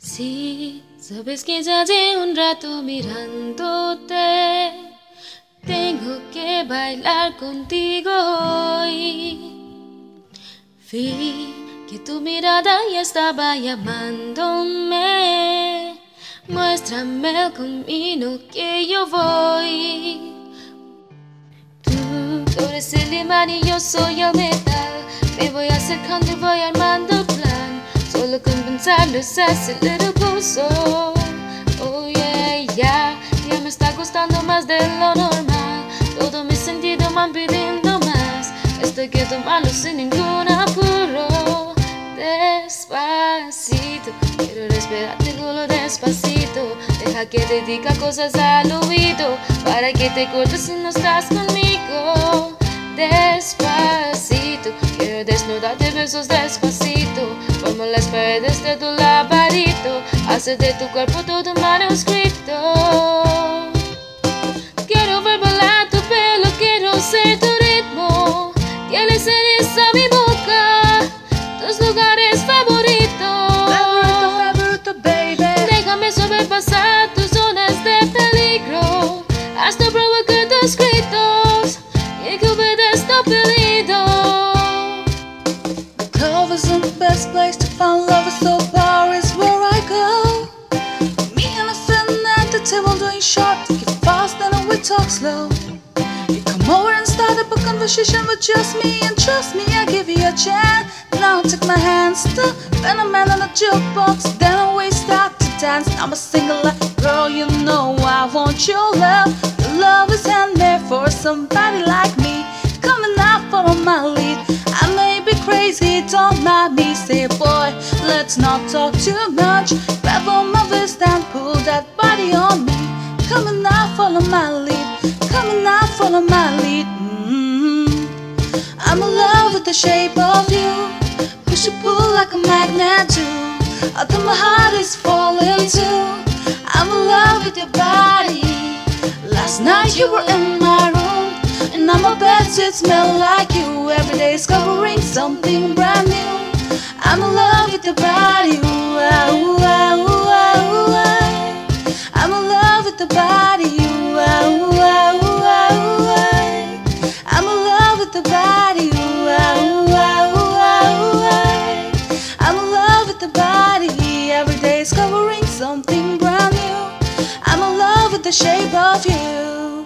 Sí, sabes que ya llevo un rato mirándote. Tengo que bailar contigo hoy. Vi que tu mirada ya estaba llamándome. Muéstrame el camino que yo voy. Tú, eres el imán y yo soy el metal. Me voy acercando y voy armando plan. Solo con pensarlo se aceleró Oh yeah, ya, ya me está costando más de lo normal. Todo mi sentido me van pidiendo más. Estoy que tomarlo sin ningún apuro. Despacito, quiero respirarte duro despacito. Deja que te diga cosas al oído para que te cortes si no estás conmigo. Despacito, quiero desnudarte besos despacito. Como las paredes de tu laberinto, hace de tu cuerpo todo un manuscrito. The short, take it fast and we talk slow. You come over and start up a conversation with just me, and trust me, I give you a chance. Now take my hand, still, a man on a jukebox, then we start to dance. I'm a single like girl, you know I want your love. Your love is handmade for somebody like me. Coming out, follow my lead. I may be crazy, don't mind me. Say, boy, let's not talk too much. Grab on my wrist and pull that body on me. Coming out, follow my lead. Coming out, follow my lead. mm I'm in love with the shape of you. Push and pull like a magnet do. Although my heart is falling too. I'm in love with your body. Last night you were in my room, and now my bedsheets smell like you. Every day discovering something brand new. I'm in love with your body. the shape of you.